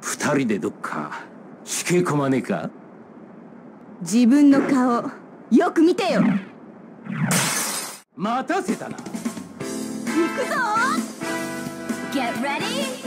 二人でどっかしけ込まねえか？自分の顔よく見てよ。待たせたな。行くぞ。Get ready,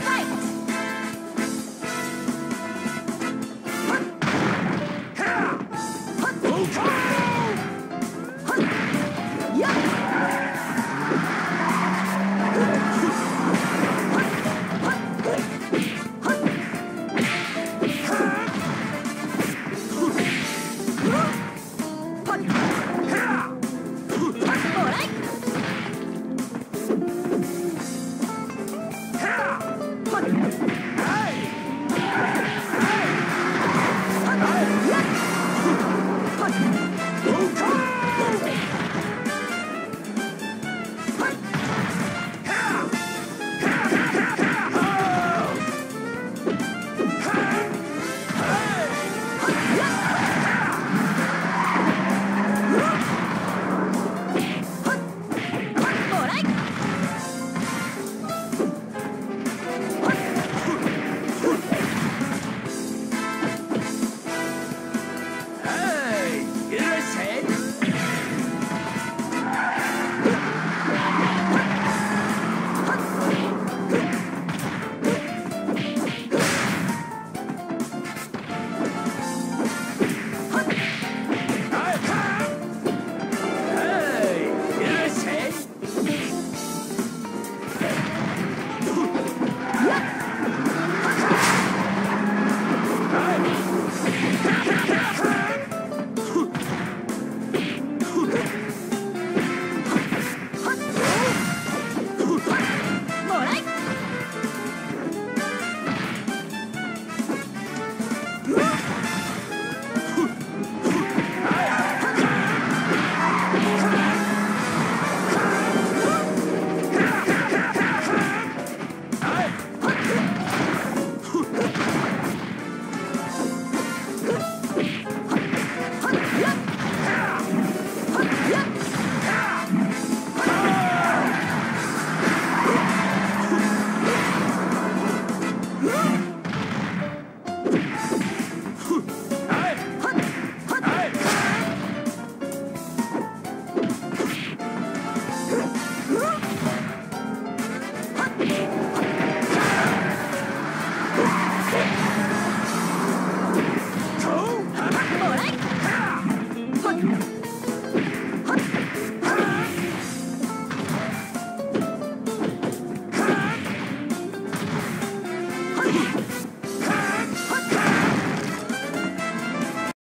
Ha ha ha!